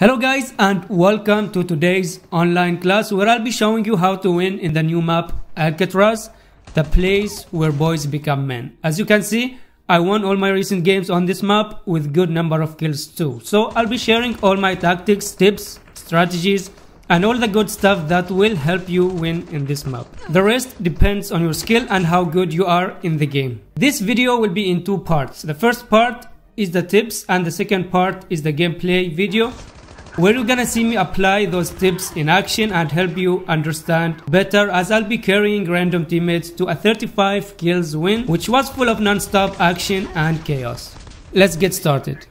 Hello guys and welcome to today's online class where I'll be showing you how to win in the new map Alcatraz, the place where boys become men. As you can see, I won all my recent games on this map with good number of kills too. So I'll be sharing all my tactics, tips, strategies and all the good stuff that will help you win in this map. The rest depends on your skill and how good you are in the game. This video will be in two parts. The first part is the tips and the second part is the gameplay video where you're gonna see me apply those tips in action and help you understand better as I'll be carrying random teammates to a 35 kills win which was full of non-stop action and chaos. Let's get started.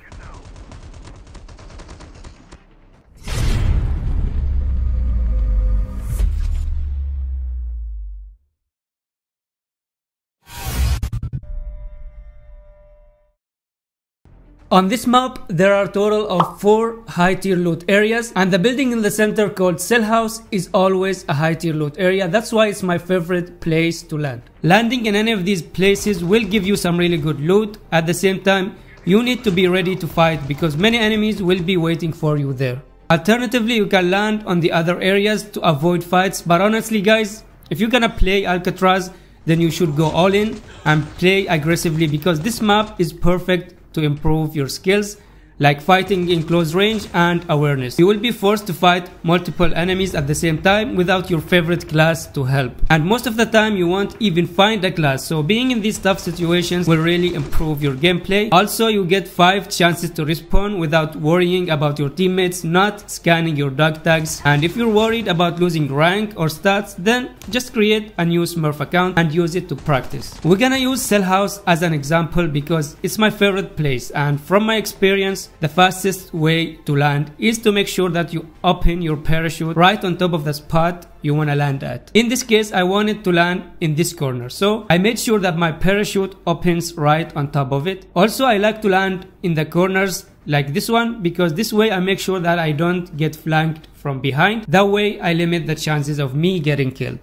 On this map, there are a total of 4 high tier loot areas and the building in the center called Cell House is always a high tier loot area. That's why it's my favorite place to land. Landing in any of these places will give you some really good loot. At the same time, you need to be ready to fight because many enemies will be waiting for you there. Alternatively, you can land on the other areas to avoid fights. But honestly guys, if you're gonna play Alcatraz, then you should go all in and play aggressively because this map is perfect to improve your skills like fighting in close range and awareness. You will be forced to fight multiple enemies at the same time without your favorite class to help. And most of the time you won't even find a class, so being in these tough situations will really improve your gameplay. Also, you get 5 chances to respawn without worrying about your teammates not scanning your dog tags. And if you're worried about losing rank or stats, then just create a new Smurf account and use it to practice. We're gonna use Cell House as an example because it's my favorite place and from my experience the fastest way to land is to make sure that you open your parachute right on top of the spot you want to land at. In this case, I wanted to land in this corner. So I made sure that my parachute opens right on top of it. Also, I like to land in the corners like this one because this way I make sure that I don't get flanked from behind. That way I limit the chances of me getting killed.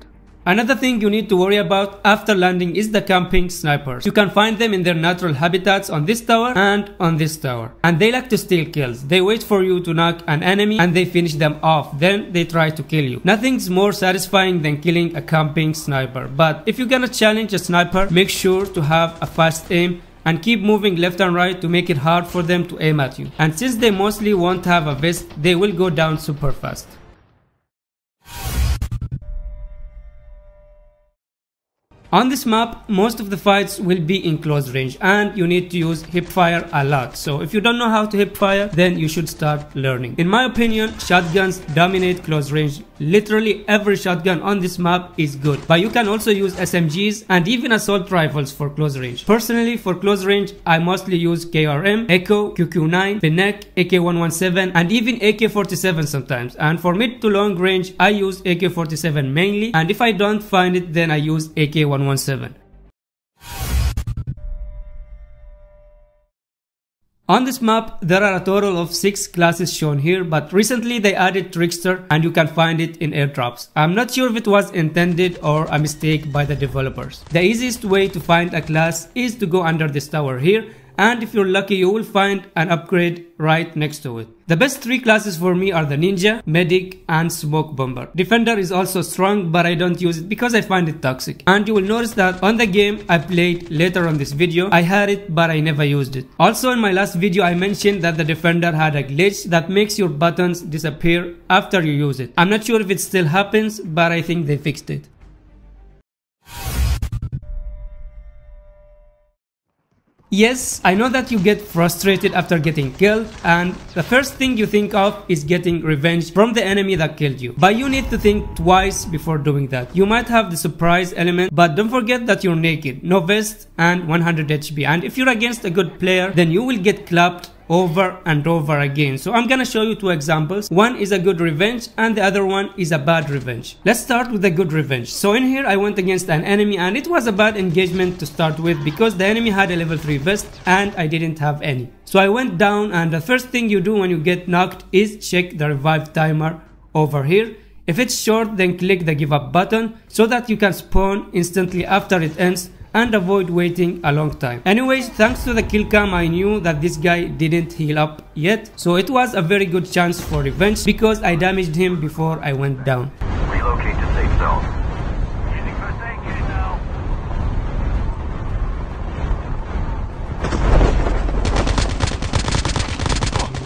Another thing you need to worry about after landing is the camping snipers. You can find them in their natural habitats on this tower and on this tower. And they like to steal kills. They wait for you to knock an enemy and they finish them off. Then they try to kill you. Nothing's more satisfying than killing a camping sniper. But if you're gonna challenge a sniper, make sure to have a fast aim and keep moving left and right to make it hard for them to aim at you. And since they mostly won't have a vest, they will go down super fast. On this map, most of the fights will be in close range and you need to use hip fire a lot. So if you don't know how to hip fire, then you should start learning. In my opinion, shotguns dominate close range. Literally every shotgun on this map is good. But you can also use SMGs and even assault rifles for close range. Personally, for close range, I mostly use KRM, Echo, QQ9, Fennec, AK-117 and even AK-47 sometimes. And for mid to long range, I use AK-47 mainly and if I don't find it, then I use AK-117. 117. On this map, there are a total of 6 classes shown here, but recently they added Trickster and you can find it in airdrops. I'm not sure if it was intended or a mistake by the developers. The easiest way to find a class is to go under this tower here and if you're lucky you will find an upgrade right next to it. The best three classes for me are the Ninja, Medic and Smoke Bomber. Defender is also strong but I don't use it because I find it toxic. And you will notice that on the game I played later on this video, I had it but I never used it. Also in my last video I mentioned that the Defender had a glitch that makes your buttons disappear after you use it. I'm not sure if it still happens but I think they fixed it. Yes, I know that you get frustrated after getting killed and the first thing you think of is getting revenge from the enemy that killed you. But you need to think twice before doing that. You might have the surprise element but don't forget that you're naked, no vest and 100 HP and if you're against a good player then you will get clapped over and over again. So I'm gonna show you two examples. One is a good revenge and the other one is a bad revenge. Let's start with the good revenge. So in here I went against an enemy and it was a bad engagement to start with because the enemy had a level 3 vest and I didn't have any. So I went down and the first thing you do when you get knocked is check the revive timer over here. If it's short then click the give up button so that you can spawn instantly after it ends and avoid waiting a long time. Anyways, thanks to the kill cam I knew that this guy didn't heal up yet, so it was a very good chance for revenge because I damaged him before I went down. Relocate to safe zone. Using first aid now.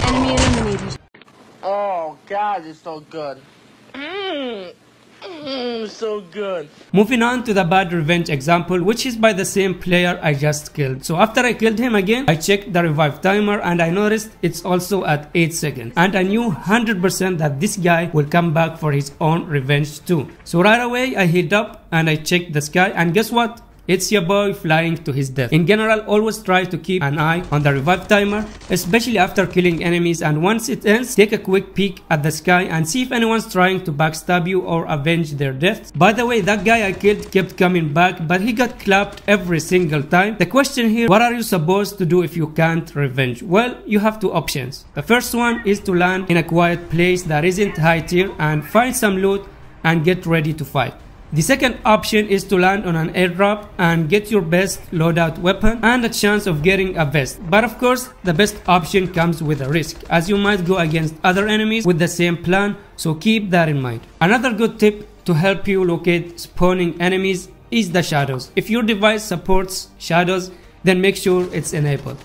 Enemy eliminated. Oh God, it's so good. Mmm, mmm, so good. Moving on to the bad revenge example, which is by the same player I just killed. So after I killed him again, I checked the revive timer and I noticed it's also at 8 seconds. And I knew 100% that this guy will come back for his own revenge too. So right away, I hit up and I checked the sky and guess what? It's your boy flying to his death. In general, always try to keep an eye on the revive timer, especially after killing enemies and once it ends, take a quick peek at the sky and see if anyone's trying to backstab you or avenge their death. By the way, that guy I killed kept coming back, but he got clapped every single time. The question here, what are you supposed to do if you can't revenge? Well, you have two options. The first one is to land in a quiet place that isn't high tier and find some loot and get ready to fight. The second option is to land on an airdrop and get your best loadout weapon and a chance of getting a vest. But of course, the best option comes with a risk as you might go against other enemies with the same plan, so keep that in mind. Another good tip to help you locate spawning enemies is the shadows. If your device supports shadows, then make sure it's enabled.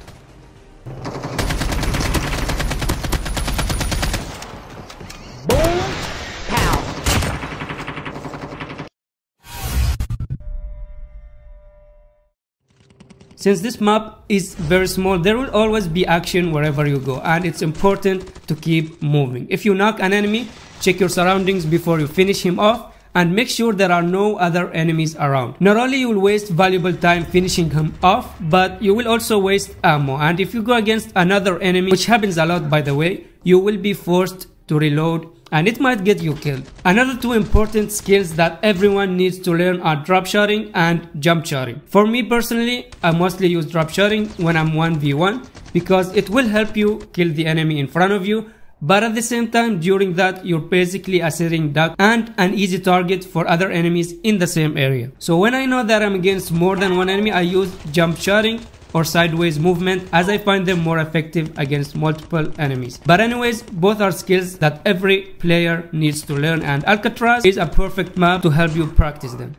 Since this map is very small, there will always be action wherever you go and it's important to keep moving. If you knock an enemy, check your surroundings before you finish him off and make sure there are no other enemies around. Not only you will waste valuable time finishing him off, but you will also waste ammo and if you go against another enemy, which happens a lot by the way, you will be forced to reload and it might get you killed. Another two important skills that everyone needs to learn are drop shotting and jump shotting. For me personally, I mostly use drop shotting when I'm 1v1 because it will help you kill the enemy in front of you but at the same time during that you're basically a sitting duck and an easy target for other enemies in the same area. So when I know that I'm against more than one enemy I use jump shotting or sideways movement as I find them more effective against multiple enemies. But anyways, both are skills that every player needs to learn and Alcatraz is a perfect map to help you practice them.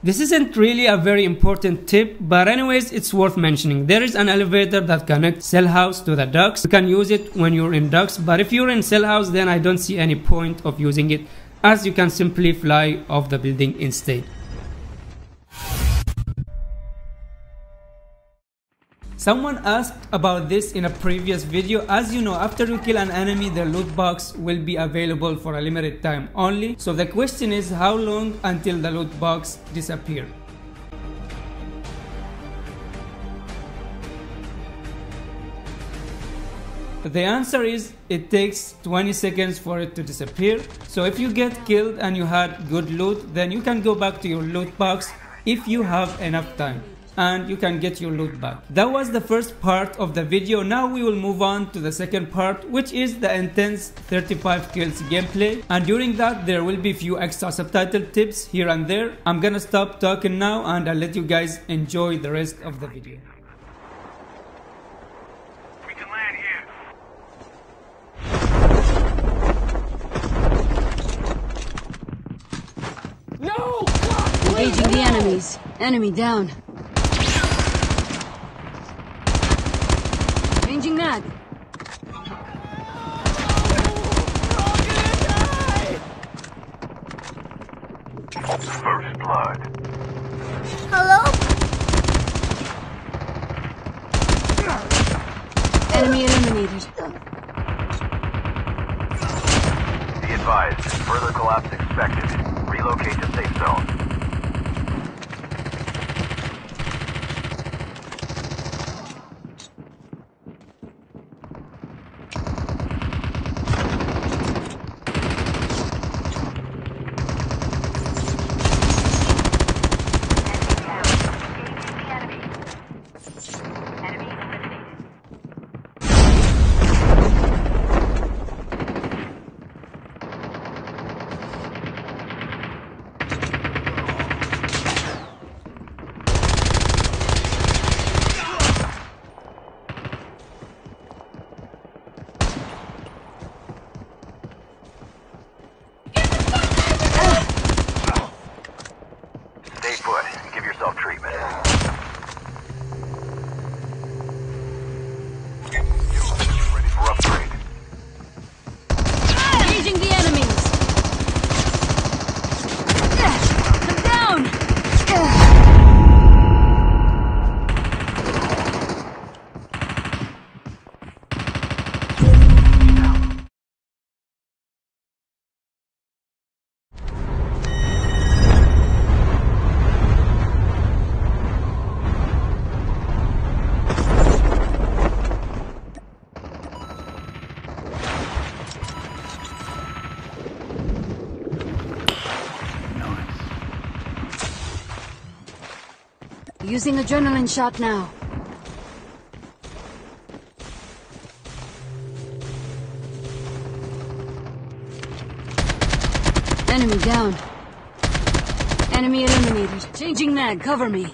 This isn't really a very important tip, but anyways, it's worth mentioning. There is an elevator that connects cell house to the docks. You can use it when you're in docks, but if you're in cell house, then I don't see any point of using it as you can simply fly off the building instead. Someone asked about this in a previous video. As you know, after you kill an enemy, the loot box will be available for a limited time only. So the question is how long until the loot box disappear? The answer is it takes 20 seconds for it to disappear. So if you get killed and you had good loot, then you can go back to your loot box if you have enough time and you can get your loot back. That was the first part of the video. Now we will move on to the second part, which is the intense 35 kills gameplay. And during that, there will be a few extra subtitle tips here and there. I'm gonna stop talking now and I'll let you guys enjoy the rest of the video. We can land here. No! Engaging the enemies. Enemy down. Changing mag. First blood. Enemy eliminated. Be advised, further collapse expected. Relocate to safe zone. Using adrenaline shot now. Enemy down. Enemy eliminated. Changing mag, cover me.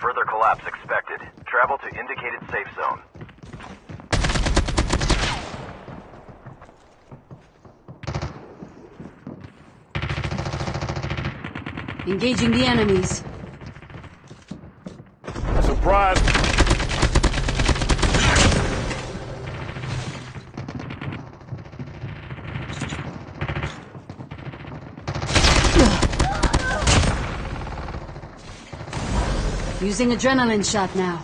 Further collapse expected. Travel to indicated safe zone. Engaging the enemies. Surprise! Using adrenaline shot now.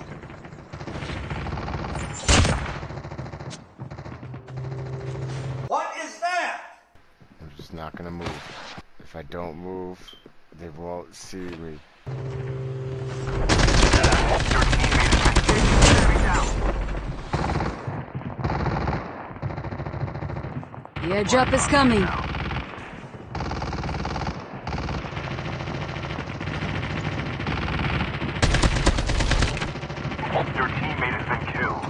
I'm just not gonna move. If I don't move, they won't see me. The up is coming. Your teammate has been killed.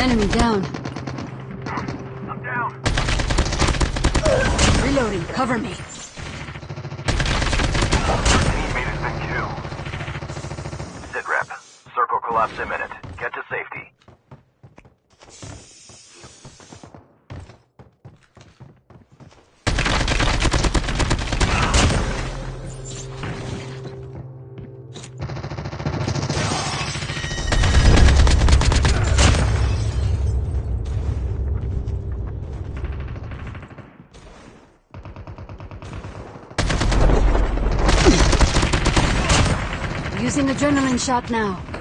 Enemy down. I'm down. Reloading, cover me. Using adrenaline shot now.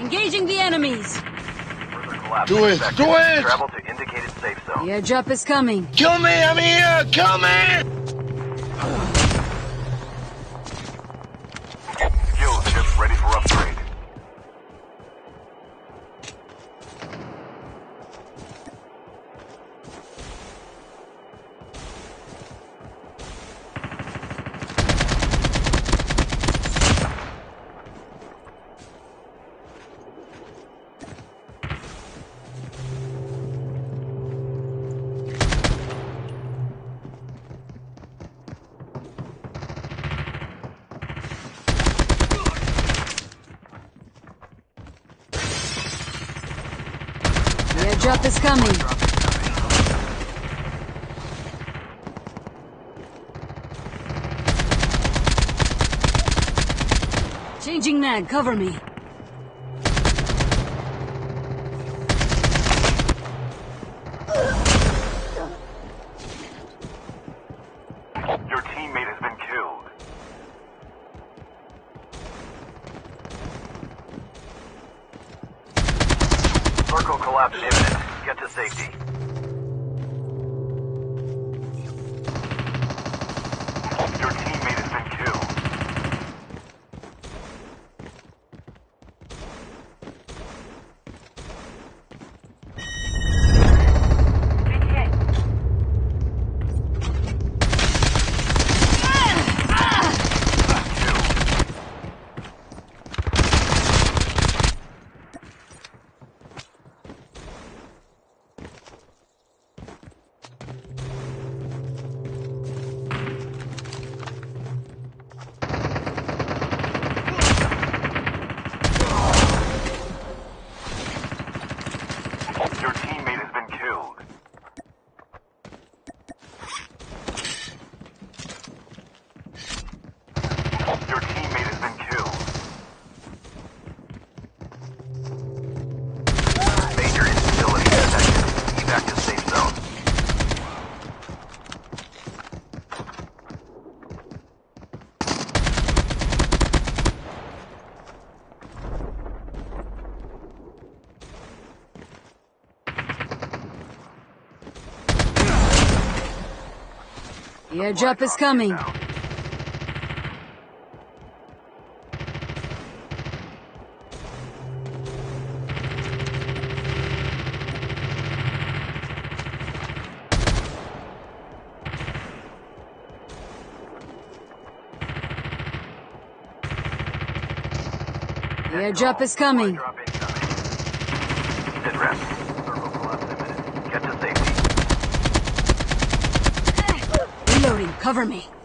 Engaging the enemies. Do it, do it! Travel to indicated safe zone. The zone. airdrop is coming. Kill me! I'm here! Kill me! Is coming. Changing mag, cover me. Your teammate has been killed. Circle collapse imminent. Get to safety. Your teammate has been killed. The up is coming. The airdrop is coming. Sit rep. Circle collapse imminent. Get to safety. Reloading, cover me.